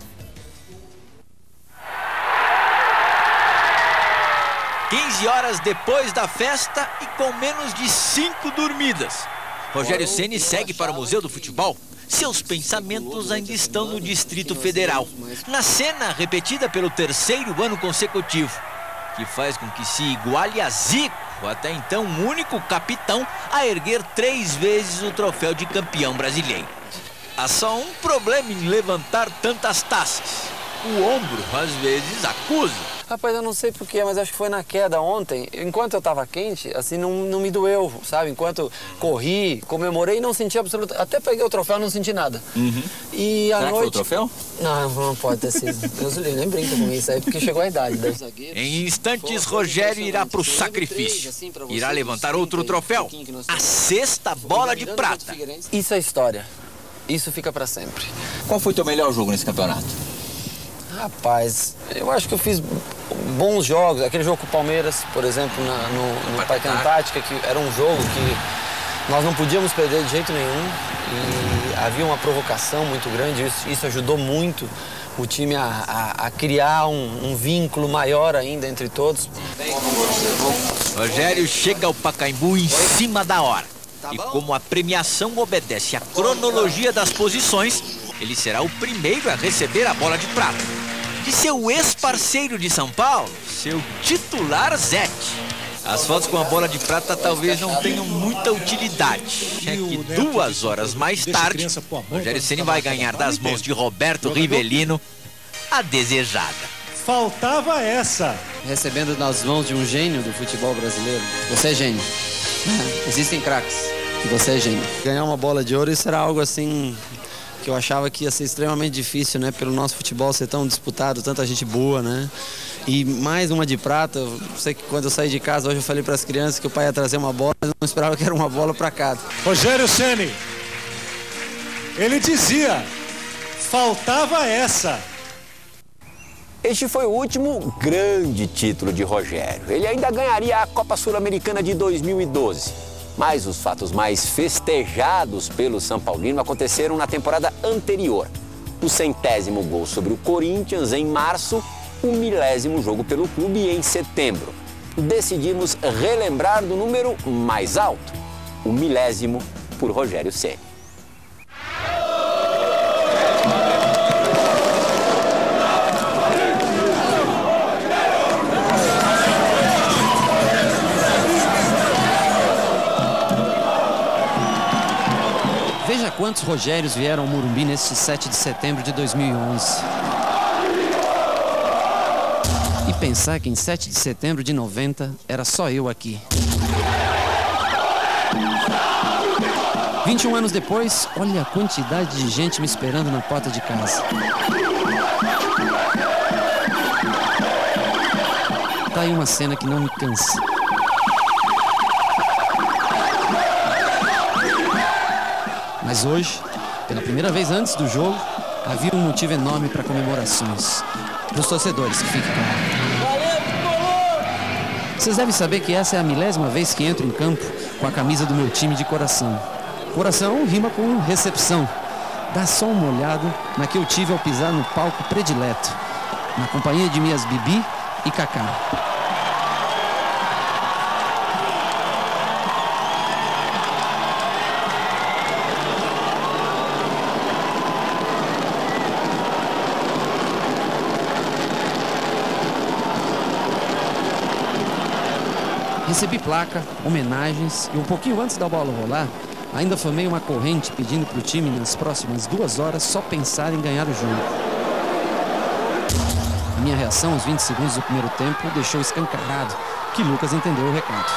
15 horas depois da festa e com menos de cinco dormidas. Rogério Ceni segue para o Museu do Futebol. Seus pensamentos ainda estão no Distrito Federal, na cena repetida pelo terceiro ano consecutivo, que faz com que se iguale a Zico, até então único capitão a erguer três vezes o troféu de campeão brasileiro. Há só um problema em levantar tantas taças. O ombro, às vezes, acusa. Rapaz, eu não sei porquê, mas acho que foi na queda ontem. Enquanto eu tava quente, assim, não, não me doeu, sabe? Enquanto corri, comemorei, não senti absolutamente. Até peguei o troféu, não senti nada. E à Será que noite. foi o troféu? Não, não pode ter sido. Deus livre, nem brinca com isso aí, porque chegou a idade. Né? Em instantes, Rogério irá para o sacrifício. Irá levantar outro troféu. A sexta bola de prata. Isso é história. Isso fica pra sempre. Qual foi teu melhor jogo nesse campeonato? Rapaz, eu acho que eu fiz bons jogos. Aquele jogo com o Palmeiras, por exemplo, na- no, no Parque Antártica, que era um jogo que nós não podíamos perder de jeito nenhum. E havia uma provocação muito grande. Isso, isso ajudou muito o time a, a- a criar um, um vínculo maior ainda entre todos. Rogério chega ao Pacaembu em cima da hora. E como a premiação obedece à cronologia das posições, ele será o primeiro a receber a bola de prata. De seu ex-parceiro de São Paulo, seu titular Zete. As fotos com a bola de prata talvez não tenham muita utilidade. É que duas horas mais tarde, Rogério Ceni vai ganhar das mãos de Roberto Rivelino a desejada. Faltava essa. Recebendo nas mãos de um gênio do futebol brasileiro. Você é gênio. [laughs] Existem craques. Você é gênio. Ganhar uma bola de ouro, isso era algo assim que eu achava que ia ser extremamente difícil, né? Pelo nosso futebol ser tão disputado, tanta gente boa, né? E mais uma de prata. Eu sei que quando eu saí de casa hoje eu falei para as crianças que o pai ia trazer uma bola, mas eu não esperava que era uma bola para casa. Rogério Ceni. Ele dizia: faltava essa. Este foi o último grande título de Rogério. Ele ainda ganharia a Copa Sul-Americana de 2012. Mas os fatos mais festejados pelo São Paulino aconteceram na temporada anterior. O centésimo gol sobre o Corinthians em março, o milésimo jogo pelo clube em setembro. Decidimos relembrar do número mais alto, o milésimo por Rogério Ceni. Quantos Rogérios vieram ao Morumbi neste 7 de setembro de 2011. E pensar que em 7 de setembro de 90 era só eu aqui. 21 anos depois, olha a quantidade de gente me esperando na porta de casa. Tá aí uma cena que não me cansa. Mas hoje, pela primeira vez antes do jogo, havia um motivo enorme para comemorações. Para os torcedores, que fique claro. Vocês devem saber que essa é a milésima vez que entro em campo com a camisa do meu time de coração. Coração rima com recepção. Dá só uma olhada na que eu tive ao pisar no palco predileto, na companhia de minhas Bibi e Cacá. Recebi placa, homenagens e um pouquinho antes da bola rolar, ainda formei uma corrente pedindo para o time nas próximas duas horas só pensar em ganhar o jogo. A minha reação aos 20 segundos do primeiro tempo deixou escancarado que Lucas entendeu o recado.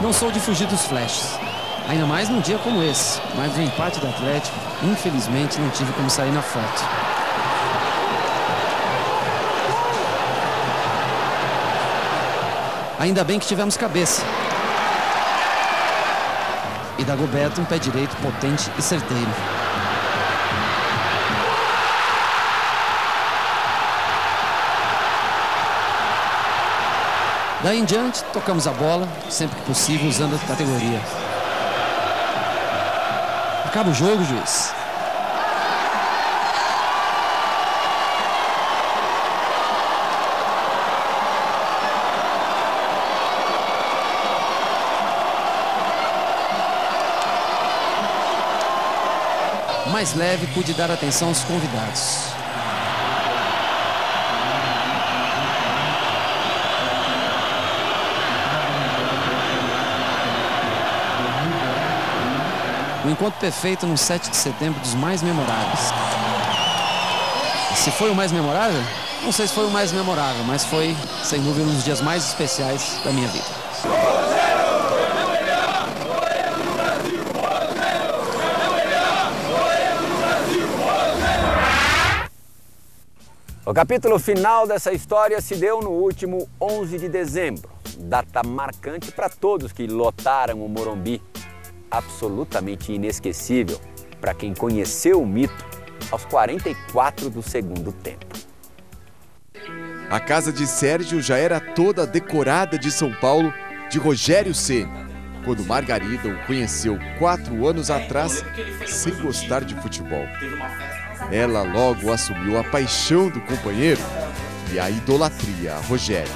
Não sou de fugir dos flashes. Ainda mais num dia como esse, mas no empate do Atlético, infelizmente não tive como sair na foto. Ainda bem que tivemos cabeça. E Dagoberto um pé direito potente e certeiro. Daí em diante, tocamos a bola, sempre que possível, usando a categoria. Acaba o jogo, juiz. Mais leve, pude dar atenção aos convidados. O encontro perfeito no 7 de setembro dos mais memoráveis. Se foi o mais memorável? Não sei se foi o mais memorável, mas foi, sem dúvida, um dos dias mais especiais da minha vida. O capítulo final dessa história se deu no último 11 de dezembro, data marcante para todos que lotaram o Morumbi absolutamente inesquecível para quem conheceu o mito aos 44 do segundo tempo. A casa de Sérgio já era toda decorada de São Paulo de Rogério Ceni, quando Margarida o conheceu quatro anos atrás sem gostar de futebol. Ela logo assumiu a paixão do companheiro e a idolatria a Rogério.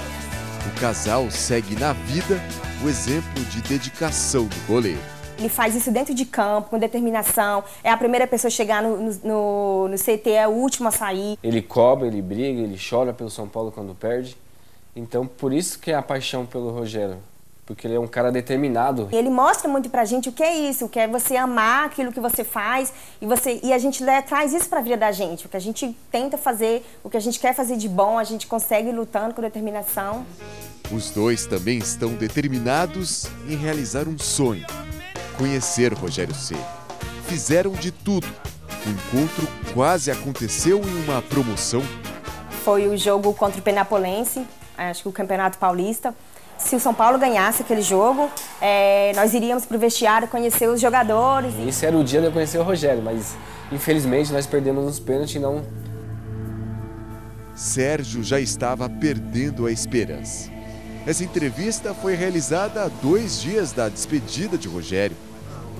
O casal segue na vida o exemplo de dedicação do goleiro. Ele faz isso dentro de campo, com determinação. É a primeira pessoa a chegar no, no, no CT, é o último a sair. Ele cobra, ele briga, ele chora pelo São Paulo quando perde. Então, por isso que é a paixão pelo Rogério. Porque ele é um cara determinado. Ele mostra muito pra gente o que é isso, o que é você amar aquilo que você faz e você e a gente né, traz isso pra vida da gente. O que a gente tenta fazer, o que a gente quer fazer de bom, a gente consegue lutando com determinação. Os dois também estão determinados em realizar um sonho: conhecer Rogério Ceni. Fizeram de tudo. O encontro quase aconteceu em uma promoção. Foi o jogo contra o Penapolense, acho que o Campeonato Paulista. Se o São Paulo ganhasse aquele jogo, é, nós iríamos para o vestiário conhecer os jogadores. Esse era o dia de eu conhecer o Rogério, mas infelizmente nós perdemos nos pênaltis e não. Sérgio já estava perdendo a esperança. Essa entrevista foi realizada há dois dias da despedida de Rogério.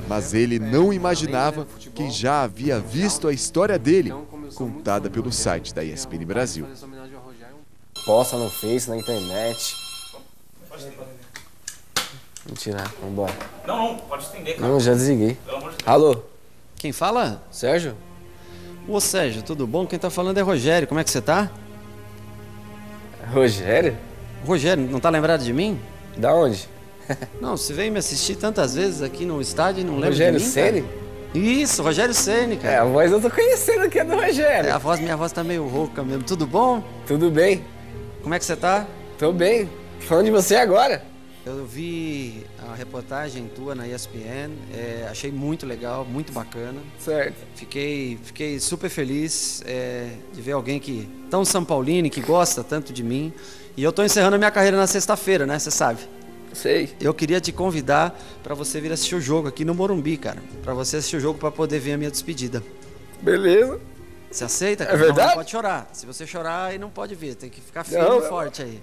Mas ele não imaginava que já havia visto a história dele contada pelo site da ESPN Brasil. Posta no Face, na internet. Mentira, vambora. Não, não, pode estender, cara. Não, já desliguei. Alô? Quem fala? Sérgio? Ô Sérgio, tudo bom? Quem tá falando é Rogério. Como é que você tá? Rogério? Rogério, não tá lembrado de mim? Da onde? [laughs] Não, você veio me assistir tantas vezes aqui no estádio e não lembra Rogério de mim, Ceni? Isso, Rogério Ceni, cara. É, a voz eu tô conhecendo que é do Rogério. É, a voz, minha voz tá meio rouca mesmo. Tudo bom? Tudo bem. Como é que você tá? Tô bem. Falando de você agora. Eu vi a reportagem tua na ESPN, é, achei muito legal, muito bacana. Certo. Fiquei, fiquei super feliz é, de ver alguém que tão São Paulino, que gosta tanto de mim. E eu tô encerrando a minha carreira na sexta-feira, né? Você sabe. Sei. Eu queria te convidar para você vir assistir o jogo aqui no Morumbi, cara. Para você assistir o jogo para poder ver a minha despedida. Beleza. Você aceita? É cara? verdade? Não, não pode chorar. Se você chorar, aí não pode vir. Tem que ficar firme Não, e forte aí.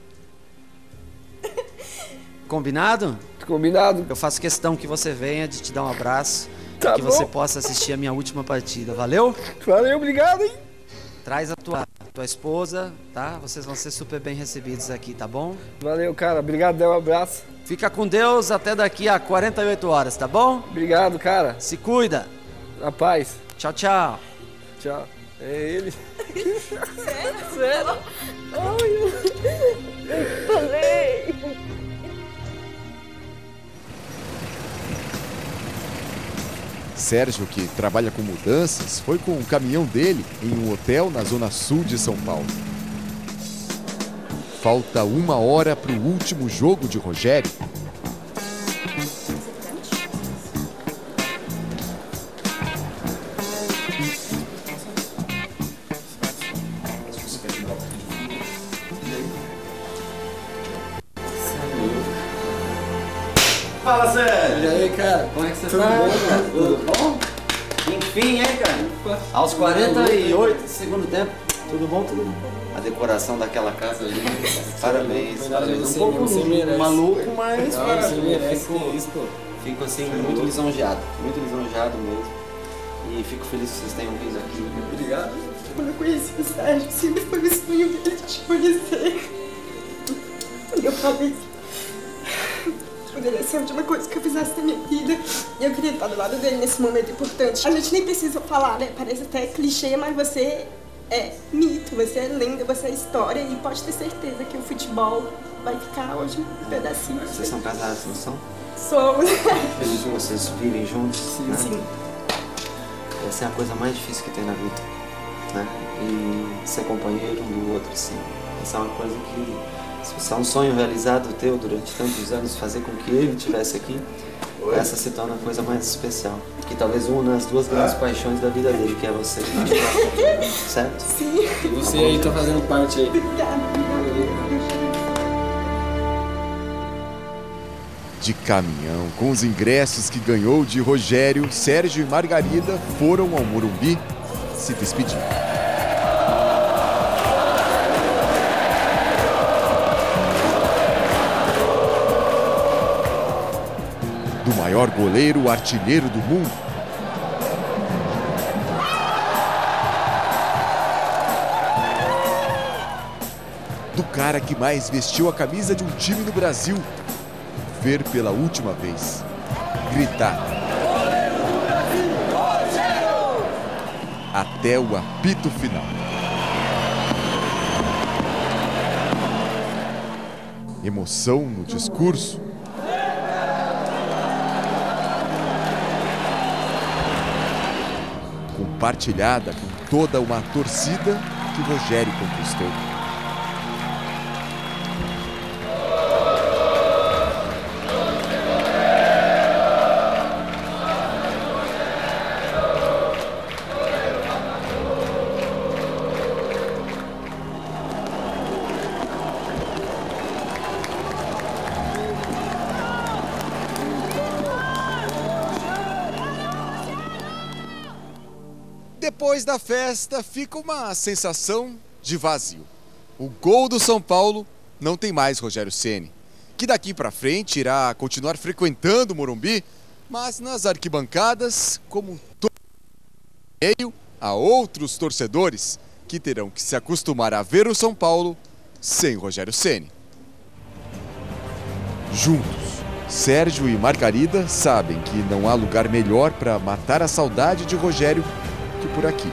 Combinado? Combinado. Eu faço questão que você venha de te dar um abraço Tá que bom. você possa assistir a minha última partida. Valeu? Valeu, obrigado, hein? Traz a tua, tua esposa, tá? Vocês vão ser super bem recebidos aqui, tá bom? Valeu, cara. Obrigado, um abraço. Fica com Deus até daqui a 48 horas, tá bom? Obrigado, cara. Se cuida. Na paz. Tchau, tchau. Tchau. É ele. Sério? Ai, falei. Sérgio, que trabalha com mudanças, foi com o caminhão dele em um hotel na zona sul de São Paulo. Falta uma hora para o último jogo de Rogério. Fala, Sérgio. E aí, cara? Como é que você Tudo tá? bom, cara? Tudo bom? Enfim, hein, cara? Aos 48 do segundo tempo. Tudo bom, tudo bom. A decoração daquela casa ali. [laughs] Parabéns, parabéns. você, Um pouco você merece. maluco, mas Não, parabéns. você merece Fico- isso, pô. Fico assim muito lisonjeado, muito lisonjeado mesmo. E fico feliz que vocês tenham vindo aqui. Obrigado. Quando eu conheci o Sérgio, sempre foi o sonho dele te conhecer. E eu falei que poderia ser a última coisa que eu fizesse na minha vida. E eu queria estar do lado dele nesse momento importante. A gente nem precisa falar, né? Parece até clichê, mas você é mito, você é lenda, você é história. E pode ter certeza que o futebol vai ficar hoje um pedacinho. Vocês são casados, não são? Somos. Feliz que vocês vivem juntos? Sim, né? sim. Essa é a coisa mais difícil que tem na vida, né? E ser companheiro um do outro, assim. Essa é uma coisa que, se é um sonho realizado teu durante tantos anos, fazer com que ele estivesse aqui, essa se torna a coisa mais especial. Que talvez una as duas grandes paixões da vida dele, que é você. [laughs] Certo? Sim. E você aí tá fazendo parte aí. De caminhão, com os ingressos que ganhou de Rogério, Sérgio e Margarida foram ao Morumbi se despedir. maior goleiro artilheiro do mundo. Do cara que mais vestiu a camisa de um time no Brasil. Ver pela última vez. Gritar. Até o apito final. Emoção no discurso, Compartilhada com toda uma torcida que Rogério conquistou. Depois da festa, fica uma sensação de vazio. O gol do São Paulo não tem mais Rogério Ceni, que daqui para frente irá continuar frequentando o Morumbi, mas nas arquibancadas, como meio a outros torcedores que terão que se acostumar a ver o São Paulo sem Rogério Ceni. Juntos, Sérgio e Margarida sabem que não há lugar melhor para matar a saudade de Rogério por aqui.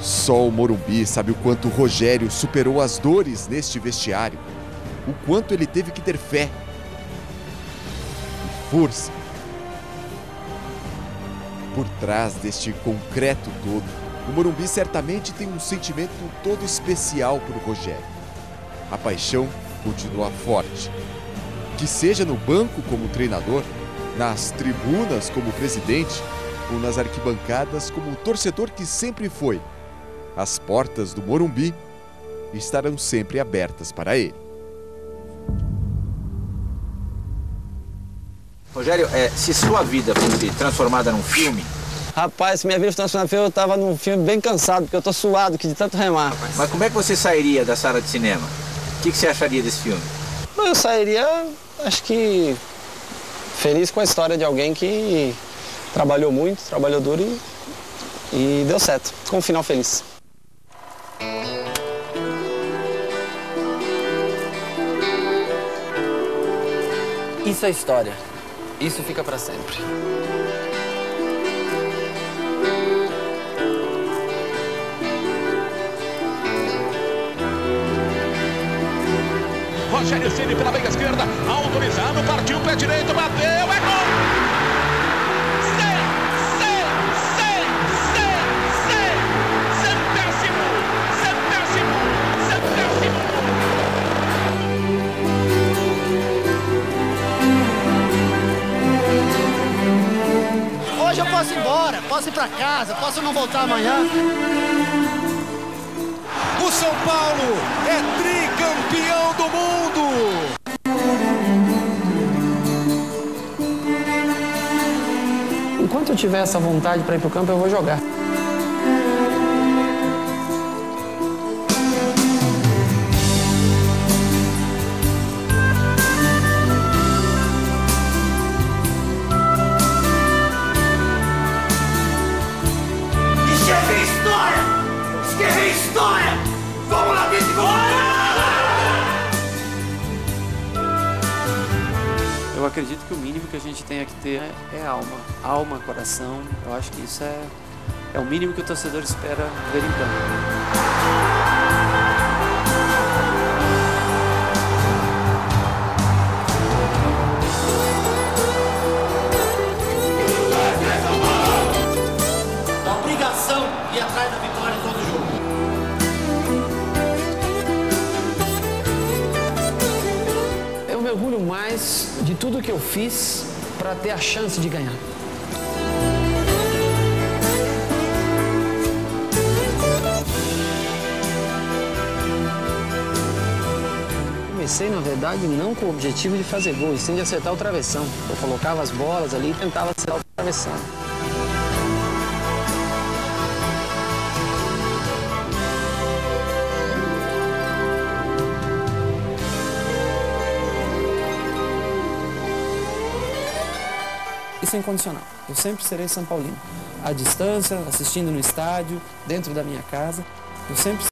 Só o Morumbi sabe o quanto Rogério superou as dores neste vestiário, o quanto ele teve que ter fé e força. Por trás deste concreto todo, o Morumbi certamente tem um sentimento todo especial por Rogério. A paixão continua forte. Que seja no banco como treinador, nas tribunas como presidente ou nas arquibancadas como torcedor que sempre foi. As portas do Morumbi estarão sempre abertas para ele. Rogério, é, se sua vida fosse transformada num filme, Rapaz, se minha vida fosse transformada num filme, eu tava num filme bem cansado, porque eu tô suado aqui de tanto remar. mas como é que você sairia da sala de cinema? O que, que você acharia desse filme? Eu sairia, acho que feliz com a história de alguém que trabalhou muito, trabalhou duro e, e deu certo, com um final feliz. Isso é história. Isso fica para sempre. Rogério Ceni pela meia esquerda, autorizado, partiu pé direito, bateu, é gol! Hoje eu posso ir embora, posso ir pra casa, posso não voltar amanhã. O São Paulo é tricampeão do mundo! Enquanto eu tiver essa vontade para ir pro campo, eu vou jogar. Gente tem que ter é, é alma. Alma, coração. Eu acho que isso é, é o mínimo que o torcedor espera ver em campo. A obrigação de ir atrás da vitória todo jogo. Eu me orgulho mais de tudo que eu fiz para ter a chance de ganhar. Comecei, na verdade, não com o objetivo de fazer gol, e sim de acertar o travessão. Eu colocava as bolas ali e tentava acertar o travessão. Incondicional. Eu sempre serei São Paulino. À distância, assistindo no estádio, dentro da minha casa. Eu sempre